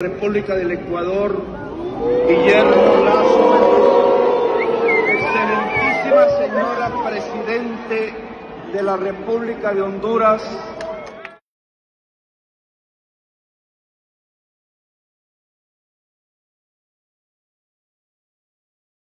República del Ecuador, Guillermo Lazo, excelentísima señora Presidente de la República de Honduras,